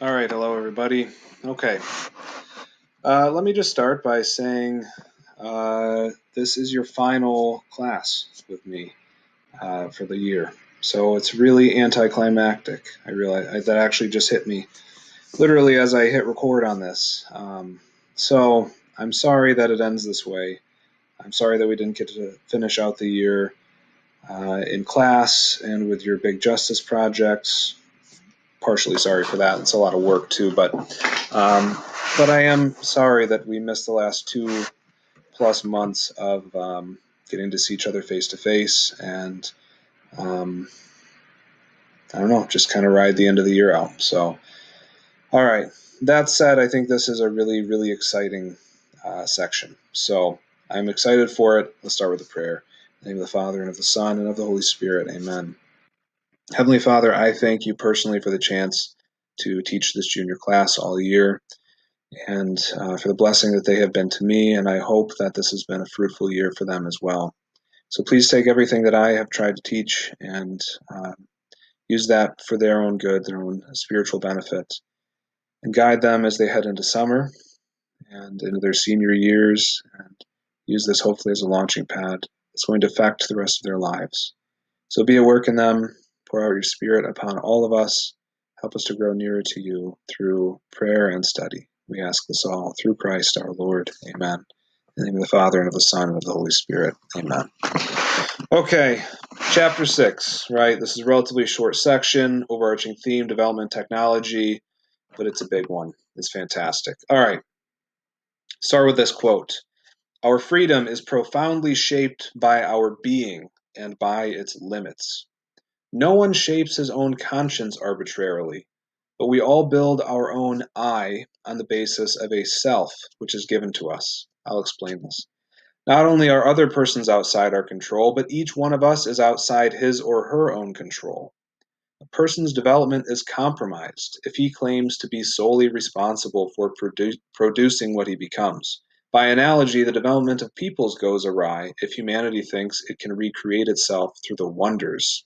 All right, hello everybody. Okay, uh, let me just start by saying uh, this is your final class with me uh, for the year. So it's really anticlimactic. I realize I, that actually just hit me literally as I hit record on this. Um, so I'm sorry that it ends this way. I'm sorry that we didn't get to finish out the year uh, in class and with your big justice projects partially sorry for that. It's a lot of work too, but um, but I am sorry that we missed the last two plus months of um, getting to see each other face to face and um, I don't know, just kind of ride the end of the year out. So, all right. That said, I think this is a really really exciting uh, section. So I'm excited for it. Let's start with a prayer. In the name of the Father and of the Son and of the Holy Spirit. Amen. Heavenly Father, I thank you personally for the chance to teach this junior class all year and uh, for the blessing that they have been to me, and I hope that this has been a fruitful year for them as well. So please take everything that I have tried to teach and uh, use that for their own good, their own spiritual benefit, and guide them as they head into summer and into their senior years, and use this hopefully as a launching pad that's going to affect the rest of their lives. So be at work in them, Pour out your Spirit upon all of us. Help us to grow nearer to you through prayer and study. We ask this all through Christ our Lord. Amen. In the name of the Father, and of the Son, and of the Holy Spirit. Amen. Okay, chapter 6, right? This is a relatively short section, overarching theme, development, technology, but it's a big one. It's fantastic. All right, start with this quote Our freedom is profoundly shaped by our being and by its limits. No one shapes his own conscience arbitrarily, but we all build our own I on the basis of a self which is given to us. I'll explain this. Not only are other persons outside our control, but each one of us is outside his or her own control. A person's development is compromised if he claims to be solely responsible for produ- producing what he becomes. By analogy, the development of peoples goes awry if humanity thinks it can recreate itself through the wonders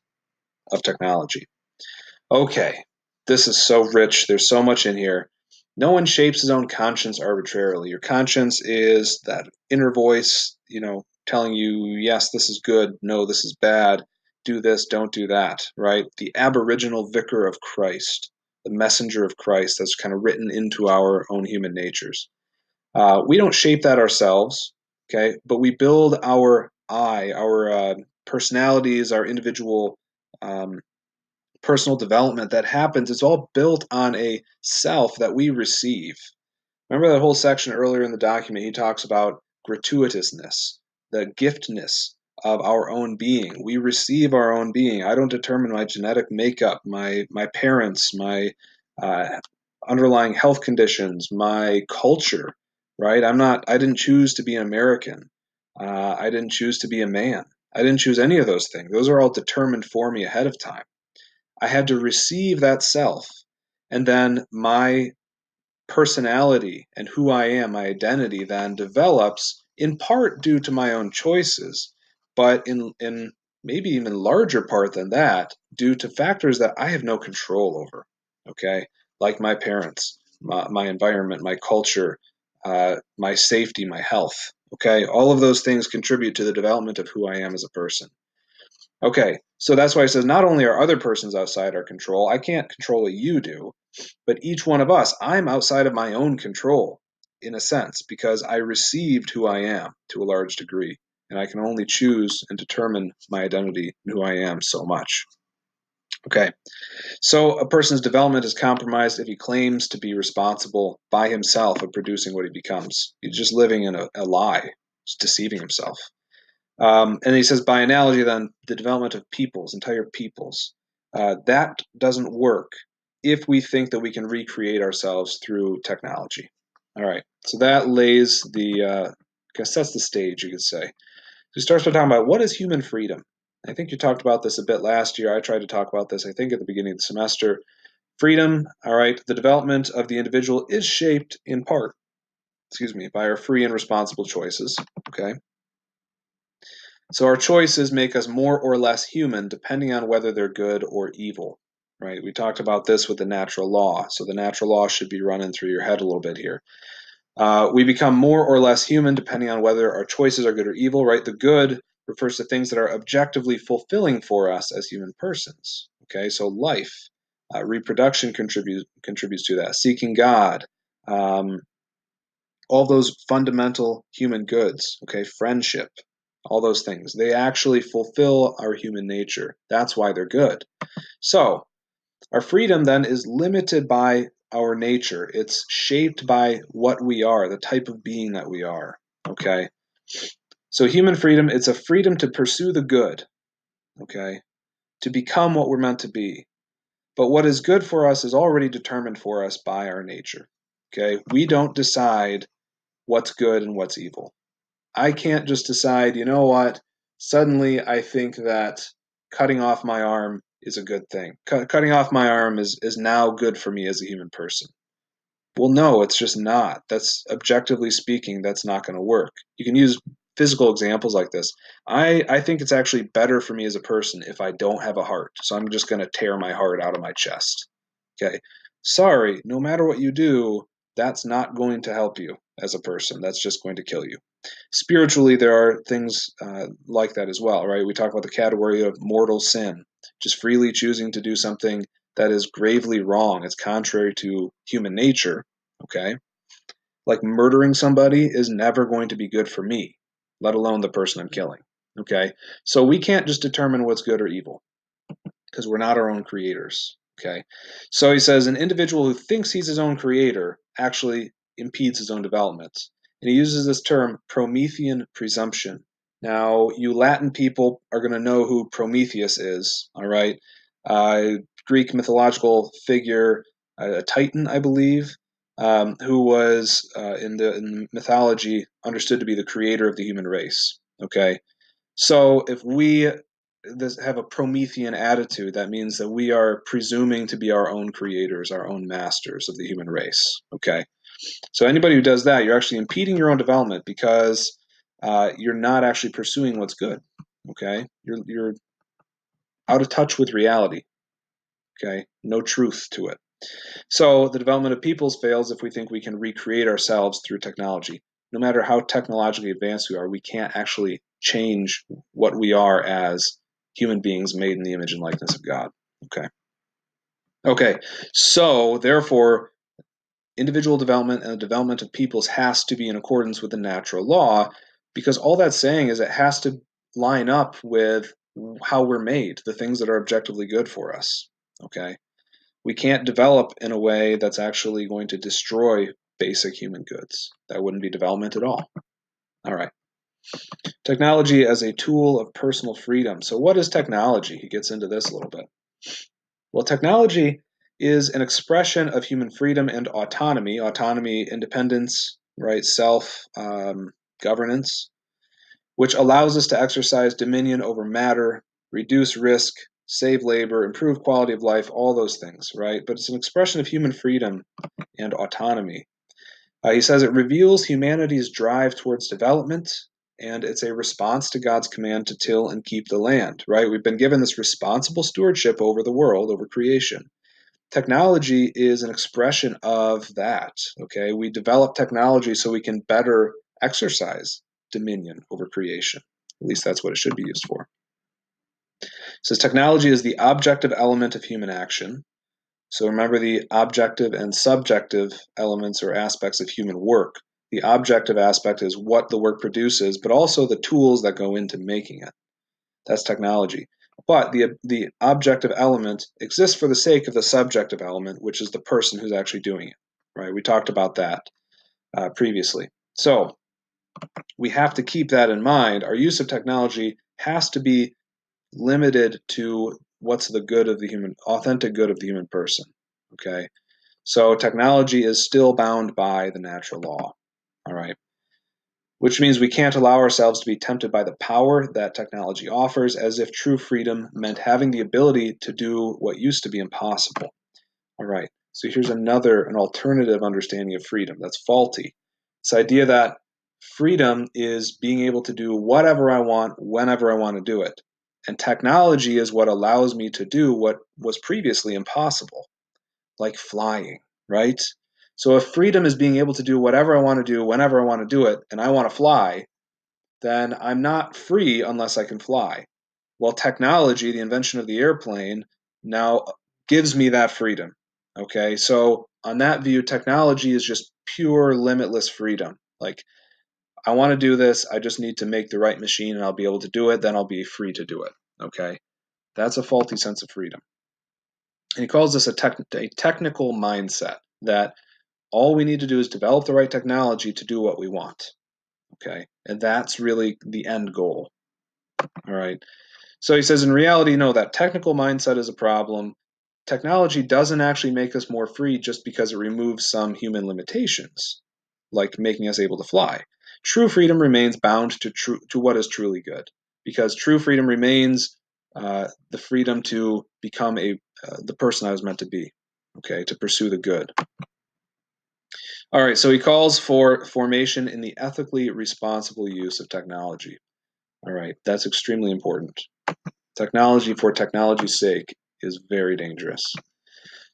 of technology. Okay, this is so rich. There's so much in here. No one shapes his own conscience arbitrarily. Your conscience is that inner voice, you know, telling you, yes, this is good, no, this is bad, do this, don't do that, right? The aboriginal vicar of Christ, the messenger of Christ that's kind of written into our own human natures. Uh, we don't shape that ourselves, okay, but we build our I, our uh, personalities, our individual um, personal development that happens, it's all built on a self that we receive. Remember that whole section earlier in the document, he talks about gratuitousness, the giftness of our own being. We receive our own being. I don't determine my genetic makeup, my my parents, my uh, underlying health conditions, my culture. Right? I'm not. I didn't choose to be an American. Uh, I didn't choose to be a man. I didn't choose any of those things. Those are all determined for me ahead of time. I had to receive that self. And then my personality and who I am, my identity, then develops in part due to my own choices, but in, in maybe even larger part than that, due to factors that I have no control over. Okay. Like my parents, my, my environment, my culture, uh, my safety, my health. Okay, all of those things contribute to the development of who I am as a person. Okay, so that's why it says not only are other persons outside our control, I can't control what you do, but each one of us, I'm outside of my own control in a sense because I received who I am to a large degree, and I can only choose and determine my identity and who I am so much. Okay, so a person's development is compromised if he claims to be responsible by himself of producing what he becomes. He's just living in a, a lie, just deceiving himself. Um, and he says, by analogy, then, the development of peoples, entire peoples, uh, that doesn't work if we think that we can recreate ourselves through technology. All right, so that lays the, uh, I guess that's the stage, you could say. So he starts by talking about what is human freedom? I think you talked about this a bit last year. I tried to talk about this, I think, at the beginning of the semester. Freedom, all right, the development of the individual is shaped in part, excuse me, by our free and responsible choices, okay? So our choices make us more or less human depending on whether they're good or evil. right? We talked about this with the natural law. So the natural law should be running through your head a little bit here. Uh, we become more or less human depending on whether our choices are good or evil, right? The good refers to things that are objectively fulfilling for us as human persons. Okay, so life, uh, reproduction contributes contributes to that. Seeking God, um, all those fundamental human goods. Okay, friendship, all those things. They actually fulfill our human nature. That's why they're good. So, our freedom then is limited by our nature. It's shaped by what we are, the type of being that we are. Okay. So human freedom, it's a freedom to pursue the good. Okay. To become what we're meant to be. But what is good for us is already determined for us by our nature. Okay. We don't decide what's good and what's evil. I can't just decide, you know what, suddenly I think that cutting off my arm is a good thing. Cut, cutting off my arm is, is now good for me as a human person. Well, no, it's just not. That's objectively speaking, that's not going to work. You can use physical examples like this. I, I think it's actually better for me as a person if I don't have a heart. So I'm just going to tear my heart out of my chest. Okay. Sorry, no matter what you do, that's not going to help you as a person. That's just going to kill you. Spiritually, there are things uh, like that as well, right? We talk about the category of mortal sin, just freely choosing to do something that is gravely wrong. It's contrary to human nature, okay? Like murdering somebody is never going to be good for me, let alone the person I'm killing, okay? So we can't just determine what's good or evil because we're not our own creators, okay? So he says an individual who thinks he's his own creator actually impedes his own development. And he uses this term Promethean presumption. Now, you Latin people are going to know who Prometheus is, all right? Uh, Greek mythological figure, a Titan, I believe, um, who was uh, in the in mythology understood to be the creator of the human race. Okay, so if we this, have a Promethean attitude, that means that we are presuming to be our own creators, our own masters of the human race. Okay, so anybody who does that, you're actually impeding your own development because uh, you're not actually pursuing what's good. Okay, you're you're out of touch with reality. Okay, no truth to it. So the development of peoples fails if we think we can recreate ourselves through technology. No matter how technologically advanced we are, we can't actually change what we are as human beings made in the image and likeness of God. Okay. Okay, so therefore, individual development and the development of peoples has to be in accordance with the natural law because all that's saying is it has to line up with how we're made, the things that are objectively good for us. Okay? We can't develop in a way that's actually going to destroy basic human goods. That wouldn't be development at all. All right. Technology as a tool of personal freedom. So, what is technology? He gets into this a little bit. Well, technology is an expression of human freedom and autonomy. Autonomy, independence, right? Self um, governance, which allows us to exercise dominion over matter, reduce risk, save labor, improve quality of life, all those things, right? But it's an expression of human freedom and autonomy. Uh, he says it reveals humanity's drive towards development, and it's a response to God's command to till and keep the land, right? We've been given this responsible stewardship over the world, over creation. Technology is an expression of that, okay? We develop technology so we can better exercise dominion over creation. At least that's what it should be used for. Says technology is the objective element of human action. So remember the objective and subjective elements or aspects of human work. The objective aspect is what the work produces, but also the tools that go into making it. That's technology. But the, the objective element exists for the sake of the subjective element, which is the person who's actually doing it. Right? We talked about that uh, previously. So we have to keep that in mind. Our use of technology has to be limited to what's the good of the human, authentic good of the human person. Okay, so technology is still bound by the natural law. All right, which means we can't allow ourselves to be tempted by the power that technology offers, as if true freedom meant having the ability to do what used to be impossible. All right, so here's another, an alternative understanding of freedom that's faulty. This idea that freedom is being able to do whatever I want, whenever I want to do it And technology is what allows me to do what was previously impossible, like flying, right? So if freedom is being able to do whatever I want to do whenever I want to do it, and I want to fly, then I'm not free unless I can fly. Well, technology, the invention of the airplane, now gives me that freedom. Okay, so on that view, technology is just pure limitless freedom. Like, I want to do this, I just need to make the right machine and I'll be able to do it, then I'll be free to do it. Okay, that's a faulty sense of freedom. And he calls this a, tech, a technical mindset that all we need to do is develop the right technology to do what we want. Okay. And that's really the end goal. All right. So he says, in reality, no, that technical mindset is a problem. Technology doesn't actually make us more free just because it removes some human limitations, like making us able to fly. True freedom remains bound to true to what is truly good, because true freedom remains uh, the freedom to become a uh, the person I was meant to be. Okay, to pursue the good. All right, so he calls for formation in the ethically responsible use of technology. All right, that's extremely important. Technology for technology's sake is very dangerous.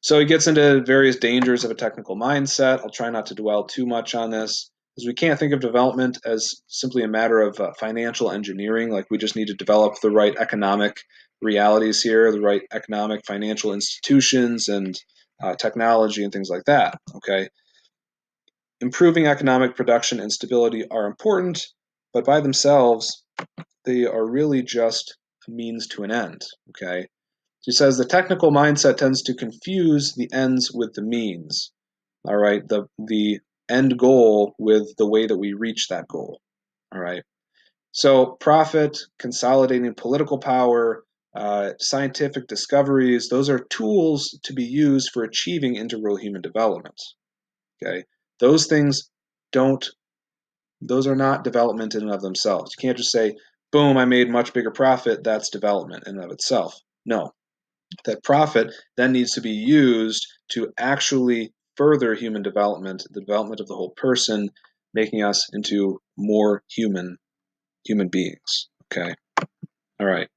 So he gets into various dangers of a technical mindset. I'll try not to dwell too much on this, because we can't think of development as simply a matter of uh, financial engineering, like we just need to develop the right economic realities here, the right economic financial institutions and uh, technology and things like that. Okay, Improving economic production and stability are important, but by themselves, they are really just a means to an end. Okay? She says the technical mindset tends to confuse the ends with the means. All right, the the end goal with the way that we reach that goal. All right. So profit, consolidating political power, uh, scientific discoveries, those are tools to be used for achieving integral human development. Okay. Those things don't, those are not development in and of themselves. You can't just say, boom, I made much bigger profit. That's development in and of itself. No. That profit then needs to be used to actually further human development, the development of the whole person, making us into more human human beings. Okay. All right.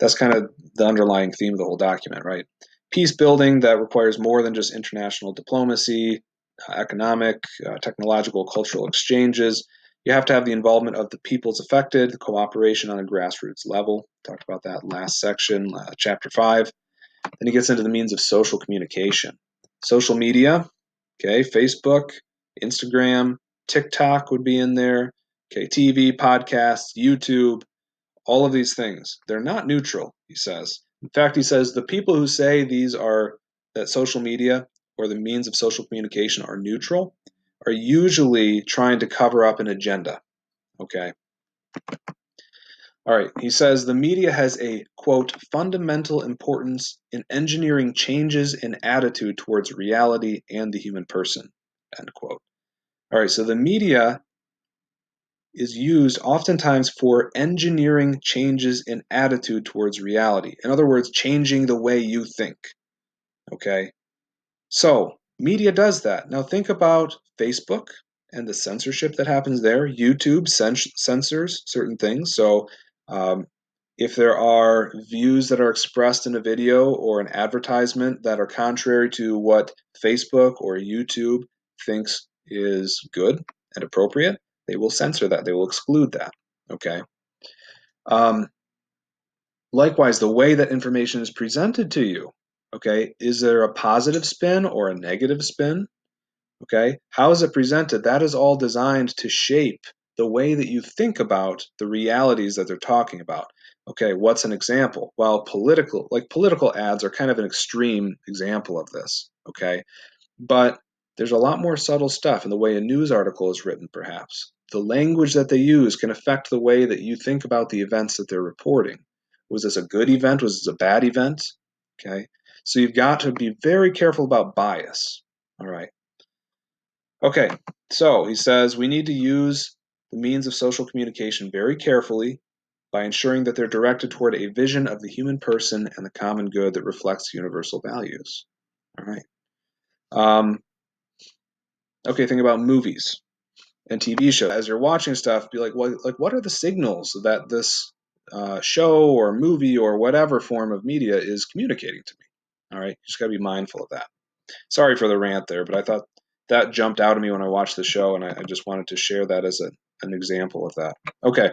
That's kind of the underlying theme of the whole document, right? Peace building that requires more than just international diplomacy, economic, uh, technological, cultural exchanges. You have to have the involvement of the peoples affected, the cooperation on a grassroots level. Talked about that last section, uh, chapter five. Then he gets into the means of social communication. Social media, okay, Facebook, Instagram, TikTok would be in there, okay, TV, podcasts, YouTube, all of these things. They're not neutral, he says. In fact, he says the people who say these are that social media or the means of social communication are neutral are usually trying to cover up an agenda. Okay. All right. He says the media has a quote fundamental importance in engineering changes in attitude towards reality and the human person. End quote. All right. So the media is used oftentimes for engineering changes in attitude towards reality. In other words, changing the way you think. Okay. So, media does that. Now, think about Facebook and the censorship that happens there. YouTube censors certain things. So, um, if there are views that are expressed in a video or an advertisement that are contrary to what Facebook or YouTube thinks is good and appropriate, they will censor that. They will exclude that. Okay. Um, likewise, the way that information is presented to you Okay, is there a positive spin or a negative spin? Okay, how is it presented? That is all designed to shape the way that you think about the realities that they're talking about. Okay, what's an example? Well, political, like political ads are kind of an extreme example of this. Okay, but there's a lot more subtle stuff in the way a news article is written, perhaps. The language that they use can affect the way that you think about the events that they're reporting. Was this a good event? Was this a bad event? Okay. So you've got to be very careful about bias. All right. Okay, so he says we need to use the means of social communication very carefully by ensuring that they're directed toward a vision of the human person and the common good that reflects universal values. All right. Um, okay, think about movies and TV shows. As you're watching stuff, be like, well, like what are the signals that this uh, show or movie or whatever form of media is communicating to me. All right, you just got to be mindful of that. Sorry for the rant there, but I thought that jumped out at me when I watched the show, and I, I just wanted to share that as a, an example of that. Okay.